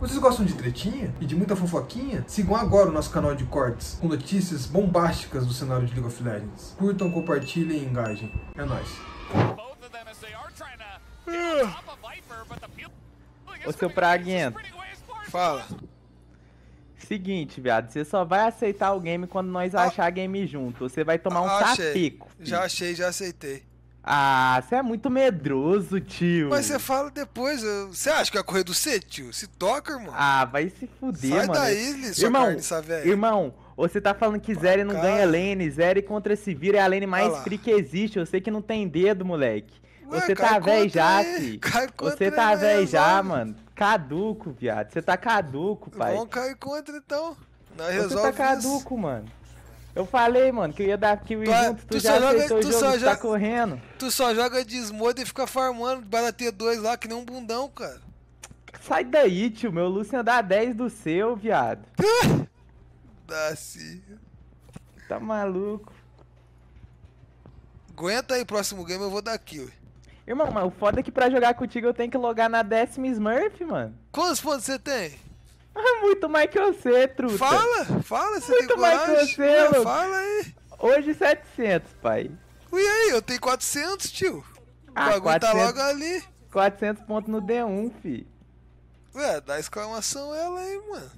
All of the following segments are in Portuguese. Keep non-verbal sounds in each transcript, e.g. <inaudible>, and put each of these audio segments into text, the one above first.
Vocês gostam de tretinha e de muita fofoquinha? Sigam agora o nosso canal de cortes com notícias bombásticas do cenário de League of Legends. Curtam, compartilhem e engajem. É nóis. Ô, seu praguento. Fala. Seguinte, viado, você só vai aceitar o game quando nós achar game junto. Você vai tomar um sapico. filho. Já achei, já aceitei. Ah, você é muito medroso, tio. Mas você fala depois. Você acha que vai correr do C, tio? Se toca, irmão. Ah, vai se fuder, Sai mano. daí, Li, sua Irmão, carniça. Irmão, você tá falando que Zeri não ganha lane, Zeri contra esse vira é a lane mais free que existe. Eu sei que não tem dedo, moleque. Ué, você tá velho já, fi. Você tá velho já, mano. Caduco, viado. Você tá caduco, pai. Vamos cair contra então. Nós Você tá isso. caduco, mano. Eu falei, mano, que eu ia dar kill Tu junto, tu, tu já joga- aceitou o tu jogo, só tu joga- tá correndo. Tu só joga de smoda e fica farmando, bala T2 lá, que nem um bundão, cara. Sai daí, tio, meu Lucian dá 10 do seu, viado. <laughs> Dá sim. Tá maluco. Aguenta aí, próximo game eu vou dar kill. Irmão, mas o foda é que pra jogar contigo eu tenho que logar na décima Smurf, mano. Quantos pontos você tem? Muito mais que você, truta. Fala, fala, você Muito tem mais que coragem. você, Ué, fala aí. Hoje 700, pai. E aí, eu tenho 400, tio. O Ah, bagulho tá 400. logo ali. 400 pontos no D1, fi. Ué, dá exclamação ela aí, mano.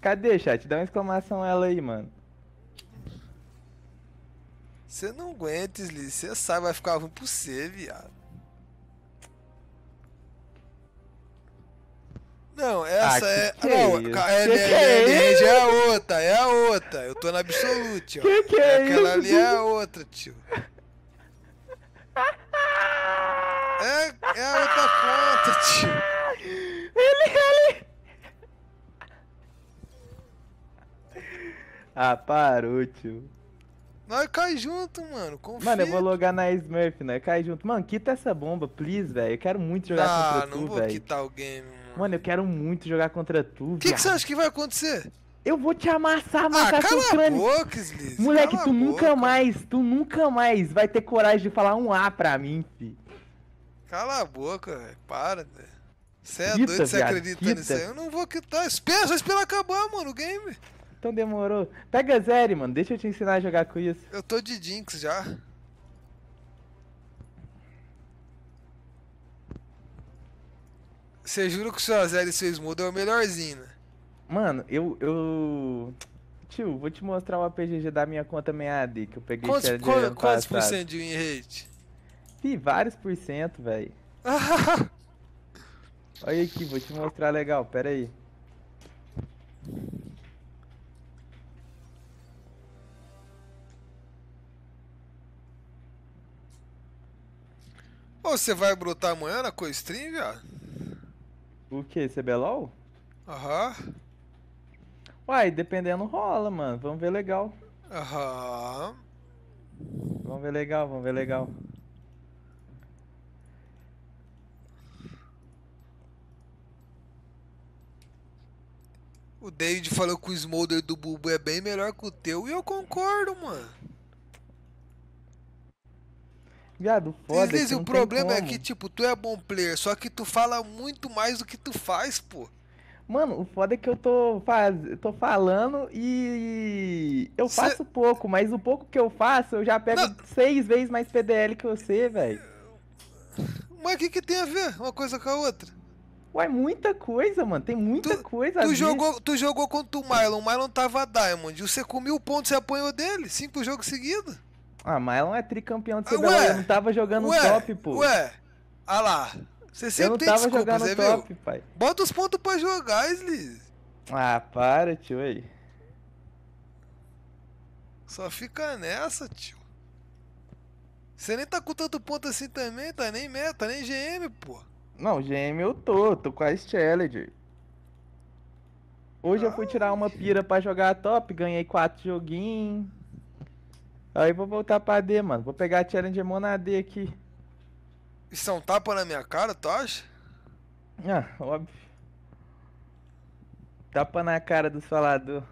Cadê, chat? Dá uma exclamação ela aí, mano. Você não aguenta, Sli. Você sabe, vai ficar ruim pra você, viado. Não, essa Ah, é. que não, é, Que é, que é, é a outra, é a outra. Eu tô na Absolute, ó. Que que é Aquela isso, ali é a outra, tio. É, é a outra conta, tio. Ele, ele. Ah, parou, tio. Nós cai junto, mano. Confia. Mano, eu vou logar na Smurf, né? Cai junto. Mano, quita essa bomba, please, velho. Eu quero muito jogar Ah, contra não tu, vou velho. quitar o game, mano. Mano, eu quero muito jogar contra tu, O que, que você acha que vai acontecer? Eu vou te amassar, Ah, amassar seu cala a crânio. boca, Sliz. Moleque, tu a nunca boca. mais, tu nunca mais vai ter coragem de falar um A pra mim, fi. Cala a boca, velho. Para, velho. Você é doido, você acredita quita. nisso aí? Eu não vou quitar. Espera, só espera acabar, mano, o game. Então demorou. Pega Zeri, mano. Deixa eu te ensinar a jogar com isso. Eu tô de Jinx já. Você jura que o seu Azel e seu Smudo é o melhorzinho, né? Mano, eu, eu... Tio, vou te mostrar o APGG da minha conta meia AD, que eu peguei Quantos, Challenger quantos, por cento de win rate? Ih, vários por cento, velho. <laughs> Olha aqui, vou te mostrar legal, pera aí. Ô, você vai brotar amanhã na co-stream, viado? O que, CBLOL? Aham. Uai, dependendo rola, mano. Vamos ver legal. Aham. Vamos ver legal, vamos ver legal. O David falou que o Smolder do Bubu é bem melhor que o teu e eu concordo, mano. Viado, foda o problema é que, tipo, tu é bom player, só que tu fala muito mais do que tu faz, pô. Mano, o foda é que eu tô, faz... tô falando e eu Cê- faço pouco, mas o pouco que eu faço, eu já pego Não. seis vezes mais PDL que você, velho. Mas o que, que tem a ver uma coisa com a outra? Ué, muita coisa, mano. Tem muita Tu- coisa Tu jogou, tu jogou contra o Mylon, o Mylon tava Diamond, e você com mil pontos e apanhou dele, cinco jogos seguidos. Ah, Marlon é tricampeão de Ah, CBLOL, eu não tava jogando ué, top, pô. Ué, ah lá, você eu sempre não tem tava desculpas, jogando é top, meu? pai. Bota os pontos pra jogar, Sliz. Ah, para, tio, aí. Só fica nessa, tio. Você nem tá com tanto ponto assim também, tá nem meta, tá nem GM, pô. Não, GM eu tô, tô com a Challenger. Hoje eu fui tirar uma pira pra jogar top, ganhei quatro joguinhos. Aí vou voltar pra D, mano. Vou pegar a Challenger Mona D aqui. Isso é um tapa na minha cara, tu acha? Ah, óbvio. Tapa na cara dos falador.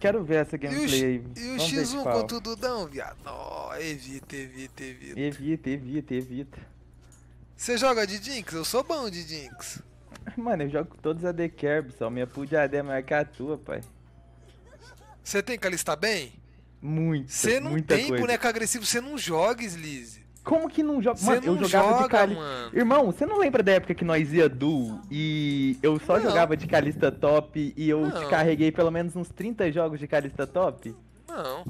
Quero ver essa E o, gameplay aí. e o ver de X1 qual. contra o Dudão, viado? Ó, evita, evita, evita. Evita, evita, evita. Você joga de Jinx? Eu sou bom de Jinx. <laughs> Mano, eu jogo com todos a The Kerb, só minha pool de AD é maior que a tua, pai. Você tem que alistar bem? Muito. Você não muita tem coisa. boneco agressivo, você não joga, Slize. Como que não joga? Mano, eu não jogava de joga, Cali... mano. Irmão, você não lembra da época que nós ia duo e eu só Não. jogava de Calista Top e eu te Não. carreguei pelo menos uns 30 jogos de Calista Top? Não.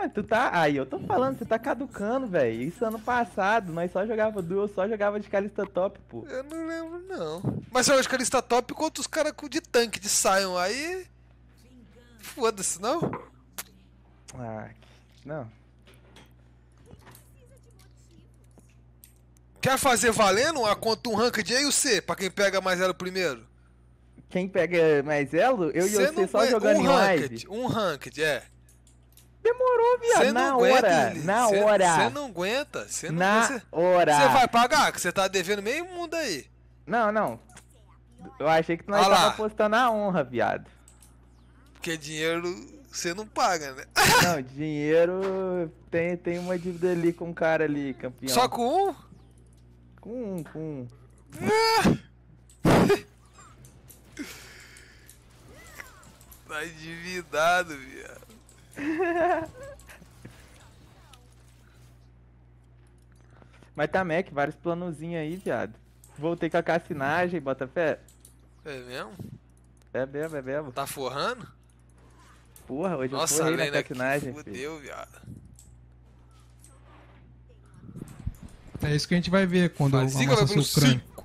Mano, tu tá. Aí, eu tô falando, você tá caducando, velho. Isso ano passado, nós só jogava duo, eu só jogava de Calista Top, pô. Eu não lembro, não. Mas você joga de Calista top contra os caras de tanque de Sion. Aí. Foda-se, não? Ah, não. Quer fazer valendo a conta um ranked A e o C? Pra quem pega mais ela primeiro? Quem pega mais elo, eu e Cê você só jogando um em ranked, live. Um ranked, é. Viado. Na aguenta, hora, Lili. na Cê- hora. Você não aguenta. Você não Na Você hora. você vai pagar? Que você tá devendo meio mundo aí. Não, não. Eu achei que nós lá. tava apostando a honra, viado. Porque dinheiro você não paga, né? <laughs> Não, <laughs> dinheiro tem, tem uma dívida ali com o cara ali, campeão. Só com um? com um, com um. <laughs> Tá endividado, viado. Mas tá Mac, vários planozinhos aí, viado. Voltei com a cassinagem, bota fé. É mesmo? É mesmo, é mesmo. Tá forrando? Porra, hoje Nossa, eu forrei na cassinagem, filho. fudeu, viado. É isso que a gente vai ver quando eu Ziga vai amassar pelo seu crânio. 5.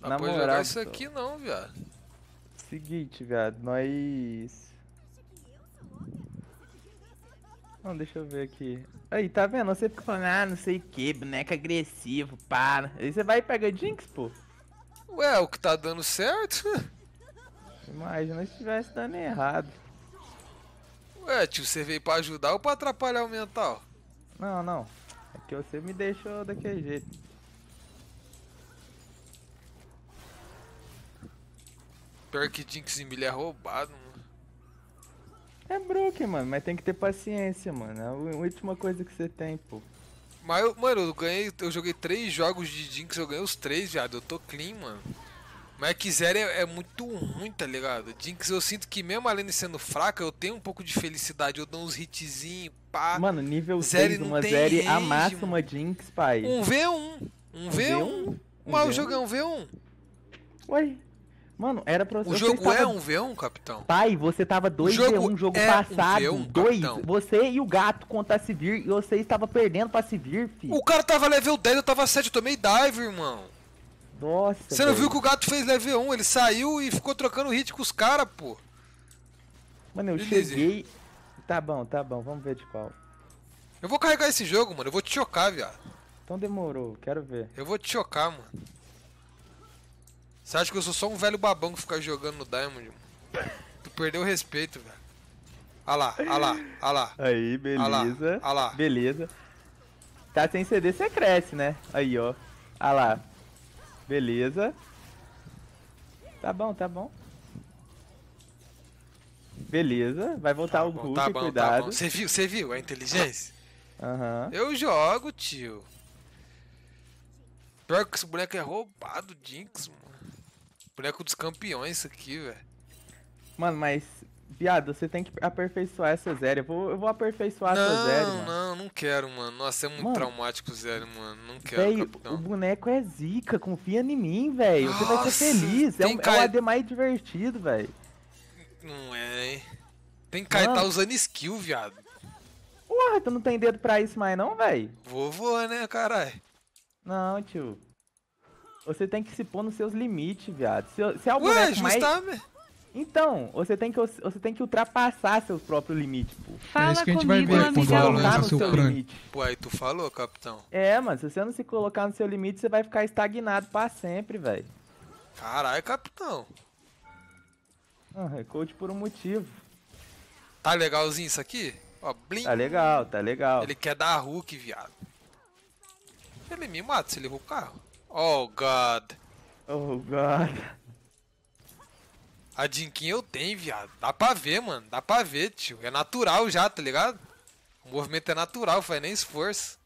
Não Na pode moral, jogar isso aqui não, viado. Seguinte, viado, nós. Não, deixa eu ver aqui. Aí, tá vendo? Você fica falando, ah, não sei o que, boneco agressivo, para. Aí você vai e pega Jinx, pô. Ué, o que tá dando certo? <laughs> Imagina se estivesse dando errado. Ué, tio, você veio pra ajudar ou pra atrapalhar o mental? Não, não. É que você me deixou daquele jeito. Pior que Jinx e Milha é roubado, mano. É broken, mano, mas tem que ter paciência, mano. É a última coisa que você tem, pô. Mas, eu, mano, eu ganhei. Eu joguei três jogos de Jinx, eu ganhei os três, viado. Eu tô clean, mano. Mas que Zero é, é muito ruim, tá ligado? Jinx, eu sinto que mesmo a Lane sendo fraca, eu tenho um pouco de felicidade. Eu dou uns hitzinhos, pá. Mano, nível Zeri 6, não uma série mano. uma Jinx, pai. Um V1. Um V1. Um Mas o V1? jogo é um V1. Ué. Mano, era pra O você jogo estava- é um V1, capitão? Pai, você tava 2 jogo v 1 jogo é um passado. V1, 2. capitão. Você e o gato contra a Sivir e você estava perdendo pra Sivir, filho. O cara tava level 10, eu tava 7, eu tomei dive, irmão. Nossa. Você não velho. viu que o gato fez level 1? Ele saiu e ficou trocando hit com os caras, pô. Mano, eu Beleza. cheguei. Tá bom, tá bom, vamos ver de qual. Eu vou carregar esse jogo, mano. Eu vou te chocar, viado. Então demorou, quero ver. Eu vou te chocar, mano. Você acha que eu sou só um velho babão que fica jogando no Diamond? Mano? Tu perdeu o respeito, velho. Ah lá, ah lá, ah lá. Aí, Ah lá, beleza. ah lá. Beleza. Tá sem CD, você cresce, né? Aí, ó. Ah lá. Beleza. Tá bom, tá bom. Beleza. Vai voltar o Bom, Hulk, tá bom, tá cuidado. Você viu, você viu a inteligência? Aham. Eu jogo, tio. Pior que esse boneco é roubado, Jinx, mano. Boneco dos campeões isso aqui, velho. Mano, mas, viado, você tem que aperfeiçoar essa Zéria. Eu vou, eu vou aperfeiçoar essa Zéria, Não, mano. não, não quero, mano. Nossa, é muito Mano. traumático o Zero, mano. Não quero, Véi, o capitão. boneco é zica, confia em mim, velho. Você vai ser feliz. É, um, é cara- o AD mais divertido, velho. Não é, hein? Tem que cair, tá usando skill, viado. Porra, tu não tem dedo pra isso mais não, velho? Vovô, né, caralho? Não, tio. Você tem que se pôr nos seus limites, viado. Se, se é o Ué, boneco mais... justamente. Então, você tem, que, você tem que ultrapassar seus próprios limites, pô. É isso que a gente vai comigo, ver quando ela lança no seu crânio. limite. Pô, aí tu falou, capitão. É, mano, se você não se colocar no seu limite, você vai ficar estagnado pra sempre, velho. Caralho, capitão. Ah, é coach por um motivo. Tá legalzinho isso aqui? Ó, blim. Tá legal, tá legal. Ele quer dar Hulk, viado. Ele me mata se ele o carro. Oh, God. Oh, God. A Jinkin eu tenho, viado. Dá pra ver, mano. Dá pra ver, tio. É natural já, tá ligado? O movimento é natural, faz nem esforço.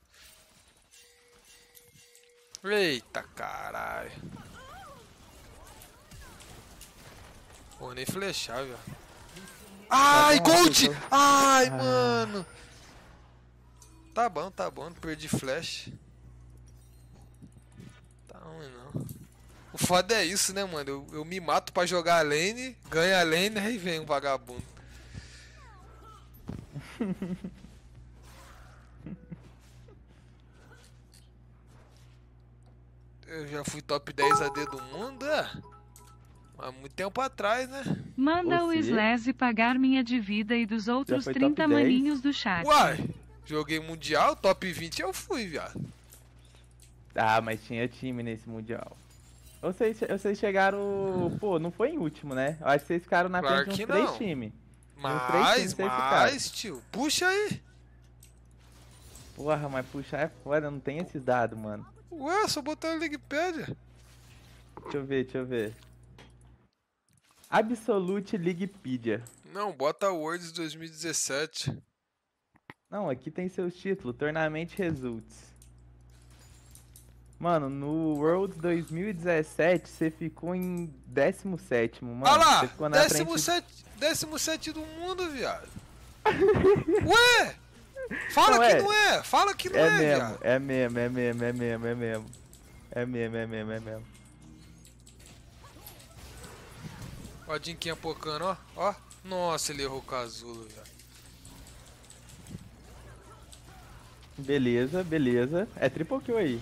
Eita caralho. Vou nem flechar. Ai, Gold! tô- Ai, Ah. mano. Tá bom, tá bom. Não perdi flash. O foda é isso, né, mano? Eu, eu me mato pra jogar a lane, ganho a lane, aí vem um vagabundo. <laughs> Eu já fui top 10 AD do mundo, é. Há muito tempo atrás, né? Manda o Você? Sleze pagar minha de vida e dos outros foi top 30 10? maninhos do chat. Uai, joguei mundial, top 20 eu fui, viado. Ah, mas tinha time nesse Mundial. Vocês, vocês chegaram. Pô, não foi em último, né? Eu acho que vocês ficaram na Claro frente de uns três times. Mas, vocês mas, tio, puxa aí. Porra, mas puxar é foda, não tem esses dados, mano. Ué, só botar o Wikipedia. Deixa eu ver, deixa eu ver. Absolute Leaguepedia. Não, bota Words 2017. Não, aqui tem seus títulos, Tournament Results. Mano, no Worlds 2017 você ficou em 17, mano. Olha lá, você ficou na frente... 17, 17 do mundo, viado. <laughs> Ué, fala Não que é. não é, fala que não É é, mesmo, viado. é mesmo, é mesmo, é mesmo, é mesmo. É mesmo, é mesmo, é mesmo. Ó a Jinquinha pocando, ó, ó. Nossa, ele errou o casulo, viado. Beleza, beleza. É triple kill aí.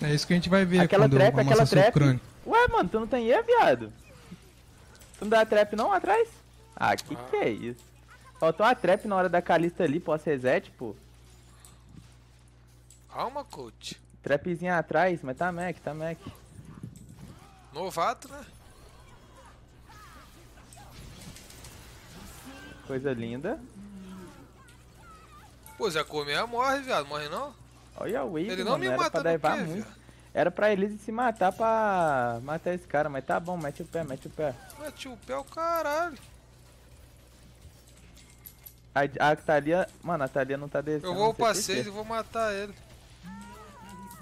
É isso que a gente vai ver Aquela quando trap, aquela trap. crânio. Ué, mano, tu não tem E, viado? Tu não dá trap não atrás? Ah, que que é isso? Faltou uma trap na hora da Calista ali, pós-reset, pô. Calma, coach. Trapzinha atrás, mas tá Mac, tá Mac. Novato, né? Coisa linda. Pô, Zé Comer morre, viado. Morre não? Olha o Wave, Ele não mano, me era mata pra quê, muito. Era pra Elise se matar pra matar esse cara, mas tá bom, mete o pé, mete o pé. Mete o pé o caralho. A, a Thalia, mano, a Thalia não tá descendo. Eu vou pra por 6 quê. e vou matar ele.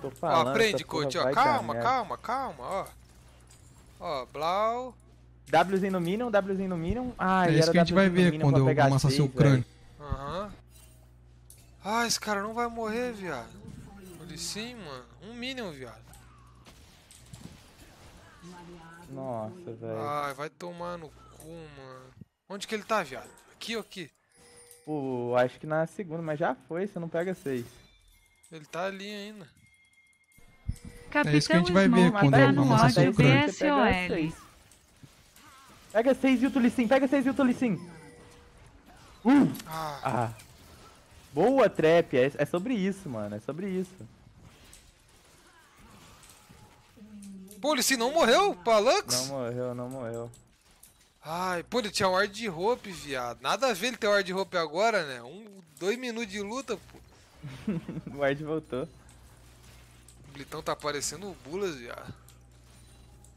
Tô Ó, falando, aprende, essa porra coach, ó. Calma, calma, calma, ó. Ó, Blau. Wzinho no Minion, Wzinho no Minion. Ah, É isso era que a gente vai ver quando eu amassar seu crânio. Aham. Ah, esse cara não vai morrer, viado. Sim, mano. Um Minion, viado. Nossa, velho. Ai, vai tomar no cu, mano. Onde que ele tá, viado? Aqui ou aqui? Pô, acho que na segunda, mas já foi, você não pega seis. Ele tá ali ainda. Capitão É isso que a gente vai ver quando tá no pega BSOL. seis. Pega seis e o Tulicim, pega seis e o Tulicim. Uh! Ah, Ah. Boa, trap. É, é sobre isso, mano. É sobre isso. Pô, ele se não morreu? Palux? Não morreu, não morreu. Ai, pô, ele tinha ward de rope, viado. Nada a ver ele ter ward de rope agora, né? Um, dois minutos de luta, pô. <laughs> O Ward voltou. O Blitão tá parecendo o Bulas, viado.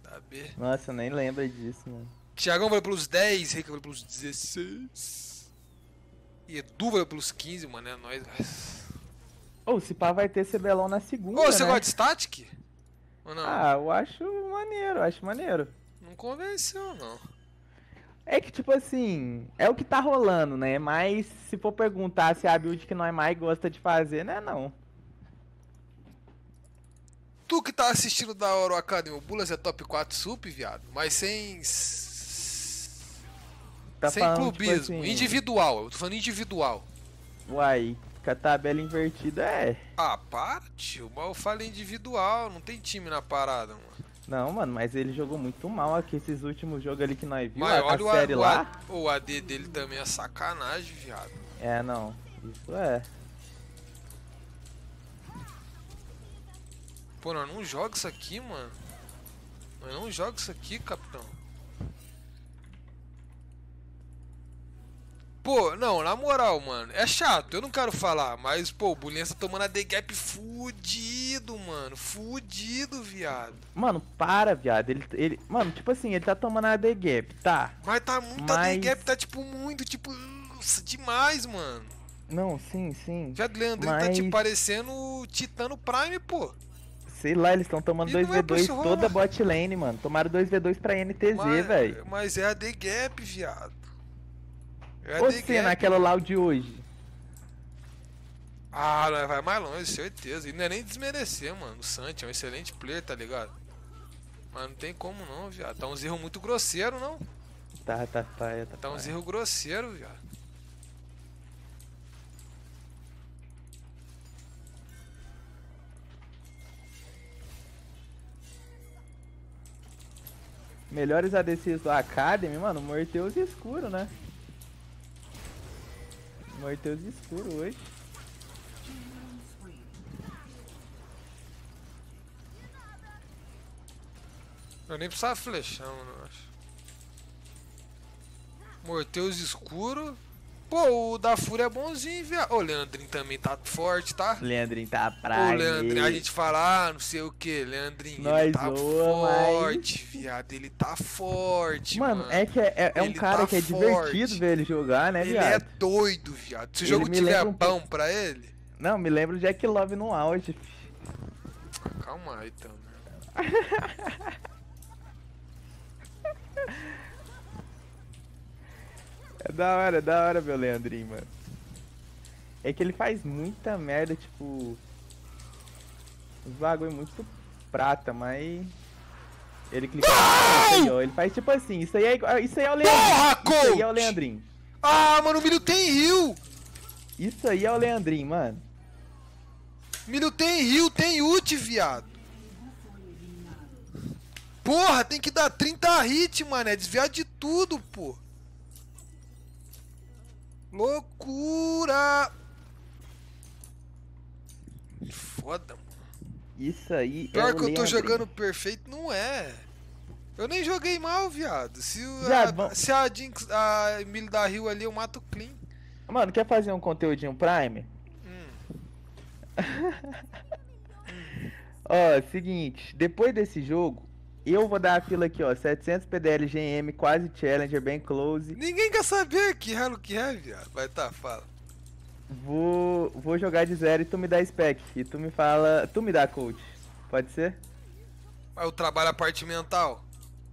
Tá B. Nossa, eu nem lembro disso, mano. Thiagão vai pelos 10, Rica vai pelos 16. E Edu vai pelos 15, mano. É nóis. Ô, se pá vai ter CBLOL na segunda, Ô, você né? gosta de static? Ou não? Ah, eu acho maneiro, eu acho maneiro. Não convenceu, não. É que, tipo assim, é o que tá rolando, né? Mas se for perguntar se é a build que nós mais gosta de fazer, né? Não. Tu que tá assistindo da hora o Academy, o Bulas é top 4 sup, viado. Mas sem. Tá sem falando, tipo clubismo. assim, Individual, eu tô falando individual. Uai, a tabela invertida é. Ah, para, tio. Mas eu falei individual, não tem time na parada, mano. Não, mano, mas ele jogou muito mal aqui esses últimos jogos ali que nós vimos. A, olha o, série o, lá. O AD dele também é sacanagem, viado. É, não. Isso é. Pô, nós não joga isso aqui, mano. Nós não joga isso aqui, capitão. Pô, não, na moral, mano, é chato, eu não quero falar, mas, pô, o Bulença tomando a The Gap fudido, mano. Fudido, viado. Mano, para, viado. Ele, ele, mano, tipo assim, ele tá tomando a The Gap, tá? Mas tá muito, a Mas- The Gap tá, tipo, muito, tipo, nossa, demais, mano. Não, sim, sim. Viado, Leandrinho tá, Mas- tipo, parecendo o Titano Prime, pô. Sei lá, eles estão tomando E não é 2v2 pra isso rolar. toda bot lane, mano. Tomaram 2v2 pra NTZ, velho. Mas é a The Gap, viado. É a Ou The se Gap. naquela loud de hoje. Ah, vai mais longe, certeza. E não é nem desmerecer, mano. O Santi é um excelente player, tá ligado? Mas não tem como não, viado. Tá uns erros muito grosseiros, não. Tá, tá, paia, tá. Tá uns paia. erros grosseiros, viado. Melhores ADCs do Academy, mano, Morteus escuro, né? Morteus escuro hoje. Eu nem precisava flechar, mano, acho. Morteus escuro. Pô, o da Fúria é bonzinho, viado. Ô, o Leandrinho também tá forte, tá? Leandrinho tá Ô, pra Leandrinho, a gente fala, ah, não sei o que, Leandrinho, Nós ele tá mas- forte, viado, ele tá forte, Mano, mano. é que é, é- é um cara tá que é forte. divertido ver ele jogar, né, Ele é viado? doido, viado. Se o jogo tiver um bom pra ele... Não, me lembro de Jack Love no auge. Calma aí, então. <laughs> É da hora, é da hora, meu Leandrinho, mano. É que ele faz muita merda, tipo. Os bagulho muito prata, mas. Ele clica aí, ó. Ele faz tipo assim, isso aí é, isso aí é o Leandrinho. Porra, isso aí é o coach! Leandrinho. Ah, mano, o Milho tem rio! Isso aí é o Leandrinho, mano. Milho tem rio, tem ult, viado. Porra, tem que dar 30 hit, mano. É desviar de tudo, pô. Loucura! Foda, mano. Isso aí é Pior o que eu tô jogando perfeito, não é. Eu nem joguei mal, viado. Se, Viado, a, se a Jinx, a Milho da Rio ali, eu mato clean. Mano, quer fazer um conteúdinho Prime? Hum. <laughs> Ó, seguinte, depois desse jogo, eu vou dar a fila aqui, ó, 700 PDL GM, quase Challenger, bem close. Ninguém quer saber que raro que é, viado. Vai tá, fala. Vou, vou jogar de zero e tu me dá spec. E tu me fala. Tu me dá coach. Pode ser? Mas eu trabalho a parte mental.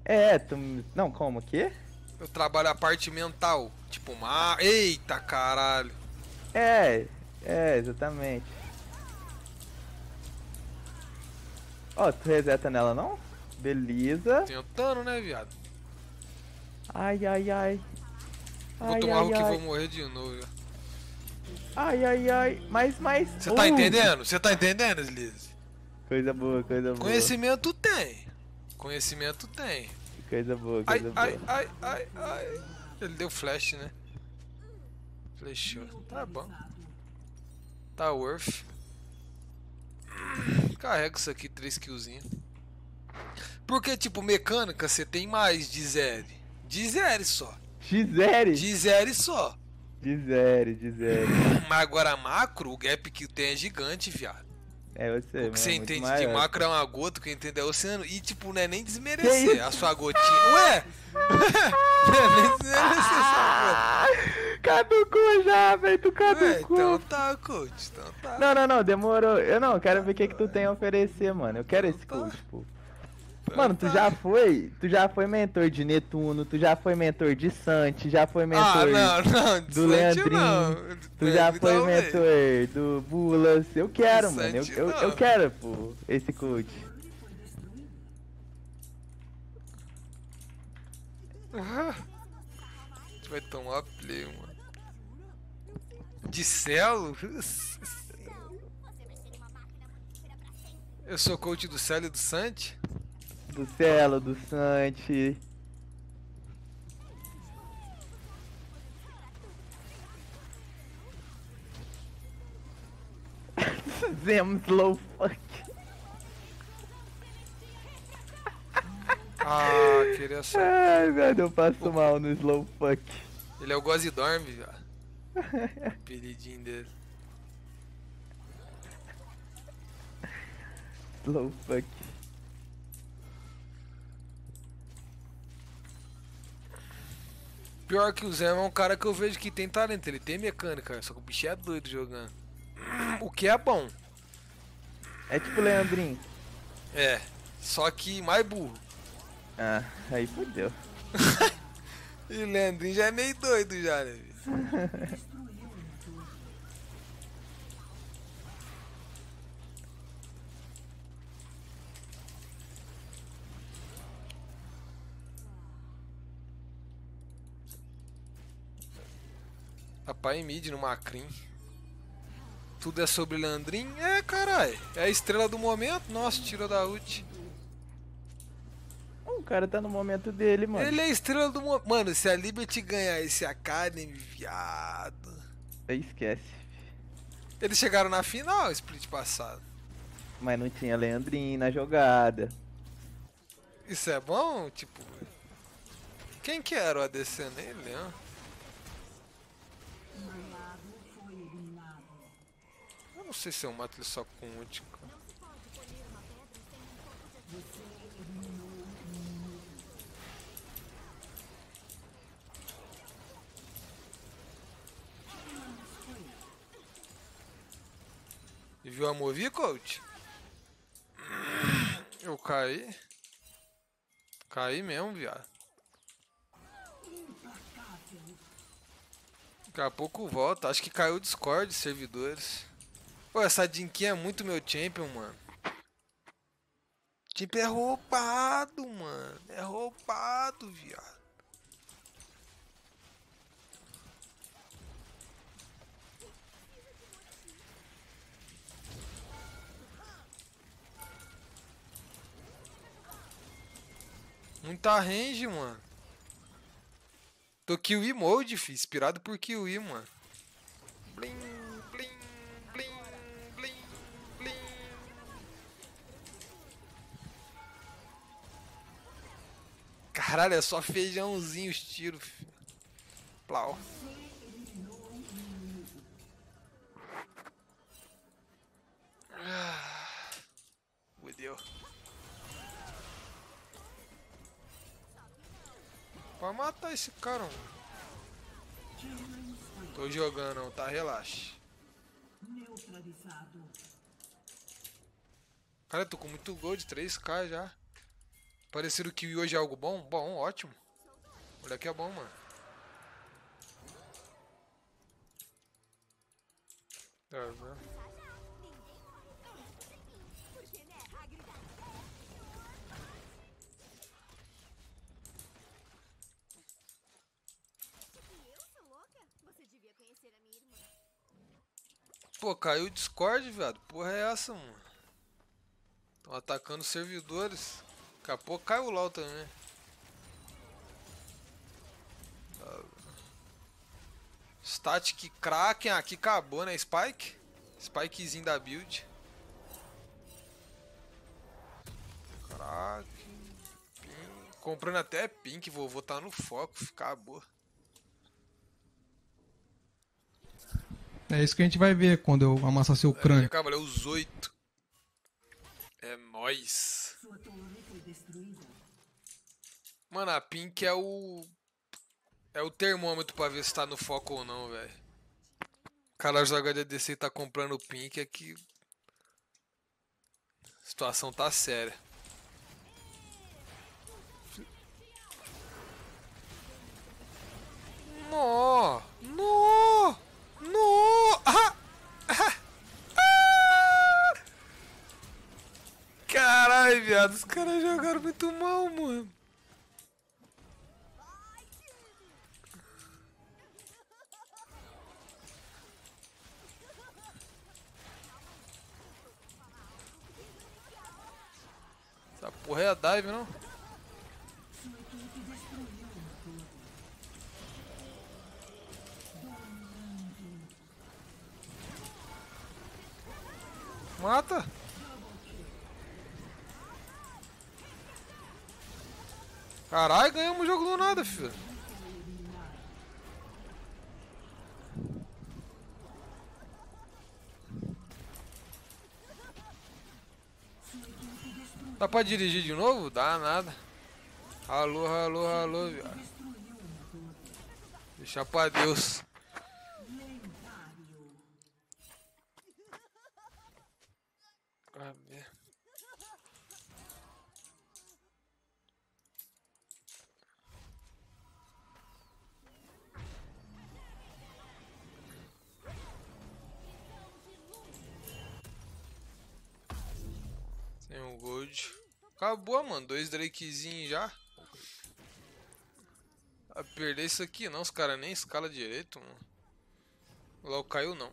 É, tu. Não, como? O quê? Eu trabalho a parte mental. Tipo, uma. Eita caralho. É, é, exatamente. Ó, tu reseta nela não? Beleza. Tentando, né, viado? Ai, ai, ai. Vou Ai, tomar ai, o que ai. vou morrer de novo. viado. Ai, ai, ai. Mais, mais. Você tá Uh, entendendo? Você tá entendendo, Sliz? Coisa boa, coisa boa. Conhecimento tem. Conhecimento tem. Coisa boa, Ai, coisa boa. ai, ai, ai, ai. Ele deu flash, né? Flashou. Tá bom. Tá worth. Carrega isso aqui, 3 killzinhos. Porque, tipo, mecânica você tem mais de zero. De zero só. X0. De zero só. De zero, de zero. <clears throat> Mas agora macro, o gap que tem é gigante, viado. É você, O que você muito entende de macro é uma gota, o que entende é oceano. E, tipo, não é nem desmerecer a sua gotinha. Ué! <laughs> não é nem desmerecer a sua Caducou já, velho. Tu gota. Ué, caducou. então tá, coach. Então tá. Não, não, não, demorou. Eu não, quero ver o que, que tu tem a oferecer, mano. Eu quero esse Tá. coach, pô. Mano, tu já foi. Tu já foi mentor de Netuno, tu já foi mentor de Santi, já foi Ah, mentor não, não. do Santi Leandrinho. não. Tu já foi mentor do Bulas. Eu quero, Do mano. Eu, eu, eu quero, pô, esse coach. A gente vai tomar play, mano. De Celo? Eu sou coach do Celo e do Santi. Do Celo, do Santi. <laughs> Zem slow fuck. Ah, queria <laughs> saber. Ai, velho, eu passo mal no slow fuck. Ele é o Goze Dorme, viado. <laughs> Apelidinho dele. Slowfuck. Pior que o Zé é um cara que eu vejo que tem talento, ele tem mecânica, só que o bicho é doido jogando. <clears throat> O que é bom. É tipo Leandrinho. É, só que mais burro. Ah, aí fodeu. <laughs> E o Leandrinho já é meio doido já, né? <laughs> Papai mid no Macrim. Tudo é sobre Leandrinho? É, caralho. É a estrela do momento. Nossa, tirou da ult. O cara tá no momento dele, mano. Ele é a estrela do momento. Mano, se a Liberty ganhar esse Academy, viado. Aí esquece. Eles chegaram na final, split passado. Mas não tinha Leandrinho na jogada. Isso é bom? Tipo. Quem que era o ADC nele, né? Eu não sei se eu mato ele só cara. E viu a movi, coach? Eu caí. Caí mesmo, viado. Daqui a pouco volta. Acho que caiu o Discord, servidores. Pô, essa Dinquinha é muito meu champion, mano. Champion é roubado, mano. É roubado, viado. Muita range, mano. Tô Kiwi Mode, fi. Inspirado por Kiwi, mano. Blim, Caralho, é só feijãozinho os tiros, fi. Plau. Ah, Fudeu. Pode matar esse cara, mano. Tô jogando, tá? Relaxa. Cara, eu tô com muito gol de 3k já. Parecido que hoje é algo bom? Bom, ótimo. O moleque é bom, mano. Tá vendo? Pô, caiu o Discord, viado. Porra é essa, mano? Estão atacando servidores. Daqui a pouco cai o LOL também. Static Kraken aqui acabou, né? Spike. Spikezinho da build. Kraken. Pink. Comprando até pink, vovô tá no foco, acabou. É isso que a gente vai ver quando eu amassar seu crânio. Acaba, é os oito. É nóis. Mano, a Pink é o. É o termômetro pra ver se tá no foco ou não, velho. O cara joga DDC e tá comprando Pink é que. A situação tá séria. Nó! Nó! Nó! Ah! Ah! Ah! Caralho, viado, os caras jogaram muito mal, mano. Essa porra é a dive, não? Mata! Caralho, ganhamos o jogo do nada, filho. Dá pra dirigir de novo? Dá nada. Alô, alô, alô, viado. Deixar pra Deus. Ah, merda. Tem um gold. Acabou, mano. Dois Drakezinhos já. A perder isso aqui não, os caras nem escala direito, mano. Logo caiu não.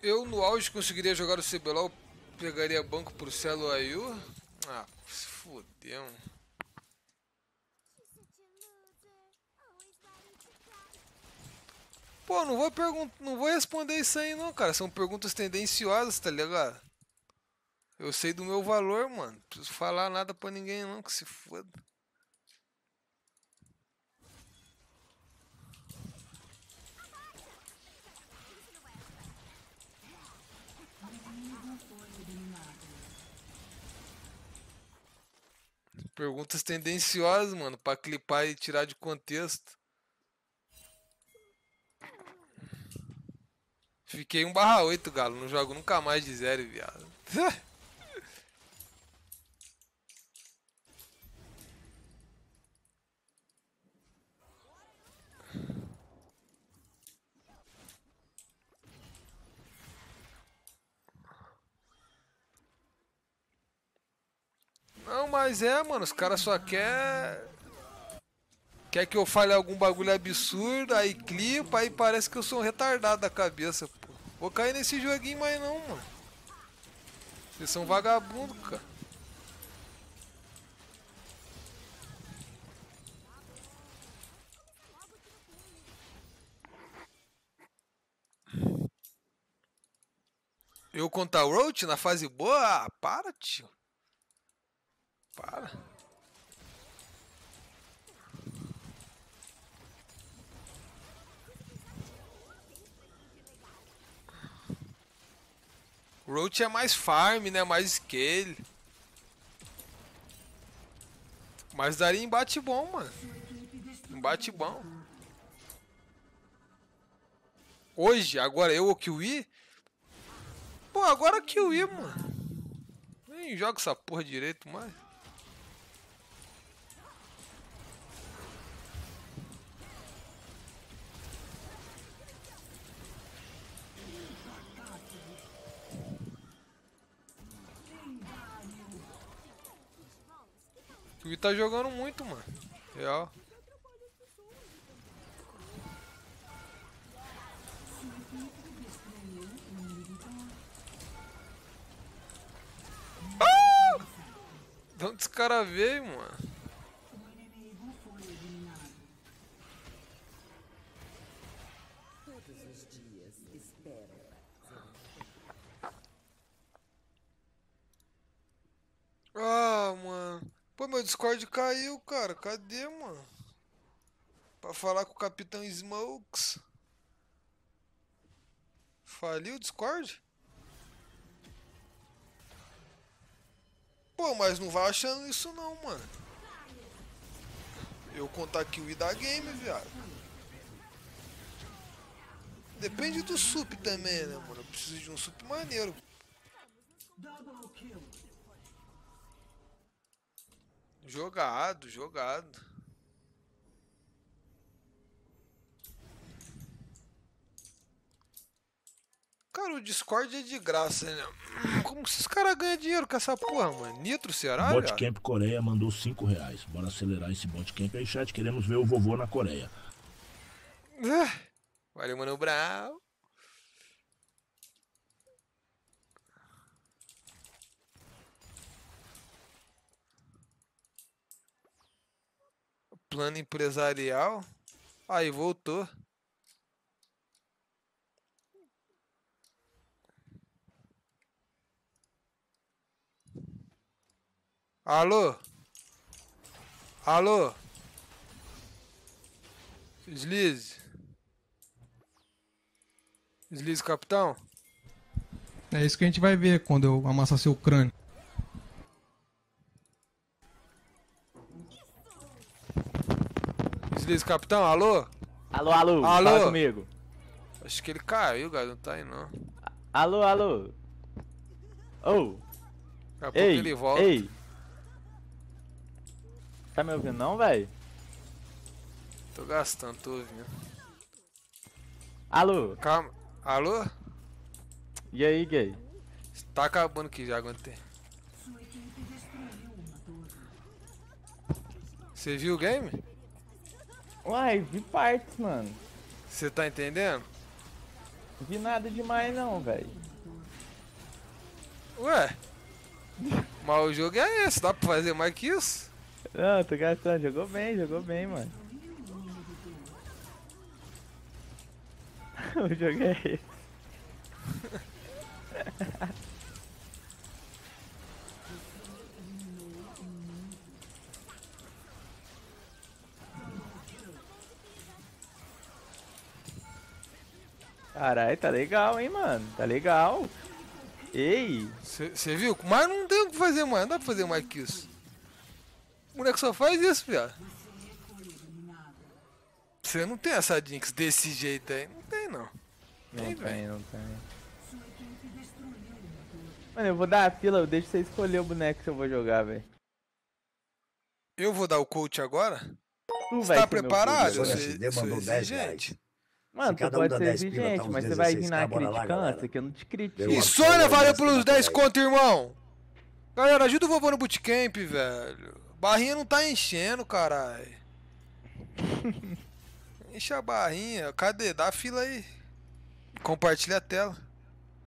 Eu no auge conseguiria jogar o CBLOL, pegaria banco pro Celo Ayu. Ah, se fodeu, mano. Pô, não vou perguntar, não vou responder isso aí não, cara. São perguntas tendenciosas, tá ligado? Eu sei do meu valor, mano. Não preciso falar nada pra ninguém não, que se foda. Perguntas tendenciosas, mano, pra clipar e tirar de contexto. Fiquei 1 barra 8, galo. Não jogo nunca mais de zero, viado. Não, mas é, mano, os caras só quer quer que eu fale algum bagulho absurdo, aí clipa, aí parece que eu sou um retardado da cabeça, pô. Vou cair nesse joguinho mais não, mano. Vocês são vagabundo, cara. Eu contar o Roach na fase boa? Ah, para, tio. Para. Roach é mais farm, né? Mais scale. Mas daria embate bom, mano. Embate bom. Hoje, agora eu ou Kiwi? Pô, agora Kiwi, mano. Nem joga essa porra direito mais. Kiwi tá jogando muito, mano. Real. Ah! De onde esse cara veio, mano? Ah, mano. Pô, meu Discord caiu, cara. Cadê, mano? Pra falar com o Capitão Smokes. Faliu o Discord? Pô, mas não vai achando isso não, mano. Eu contar aqui o da game, viado. Depende do sup também, né, mano? Eu preciso de um sup maneiro. Jogado, jogado. Cara, o Discord é de graça, né? Como esses caras ganham dinheiro com essa porra, mano? Nitro, será? Botcamp Coreia mandou 5 reais. Bora acelerar esse Botcamp aí, chat. Queremos ver o vovô na Coreia. Ah, Valeu, Mano Brown. Plano empresarial. Aí, voltou. Alô? Alô? Deslize. Deslize, capitão. É isso que a gente vai ver quando eu amassar seu crânio. Desliza, capitão, alô? Alô, alô, Alô? fala comigo. Acho que ele caiu, cara, não tá aí não. Alô, alô. Ô, Daqui a pouco ei, ele volta. ei. Tá me ouvindo não, velho? Tô gastando, tô ouvindo. Alô, Calma. Alô? e aí, gay? Tá acabando aqui já, aguentei. Você viu o game? Uai, vi partes, mano. Você tá entendendo? Vi nada demais não, velho. Ué? <laughs> Mas o jogo é esse, dá pra fazer mais que isso? Não, tô gastando, jogou bem, jogou bem, mano. <laughs> o jogo é esse. <laughs> Caralho, tá legal, hein, mano. Tá legal. Ei, Você viu? Mas não tem o que fazer mais, não dá pra fazer mais que isso. O moleque só faz isso, viado. Você não tem essa Jinx desse jeito aí. Não tem, não. Não Tem, tem, não tem. Mano, eu vou dar a fila, eu deixo você escolher o boneco que eu vou jogar, velho. Eu vou dar o coach agora? Tu Você vai tá preparado? coach. Eu Olha, sou, CD eu sou mandou 10 exigente. Mano, Se tu um pode dá ser 10 pila, tá exigente, mas você vai vir 16, na criticância que eu não te critico. E Sônia valeu pelos pra 10 aí. conto, irmão. Galera, ajuda o vovô no bootcamp, velho. Barrinha não tá enchendo, caralho. <laughs> Enche a barrinha. Cadê? Dá a fila aí. Compartilha a tela.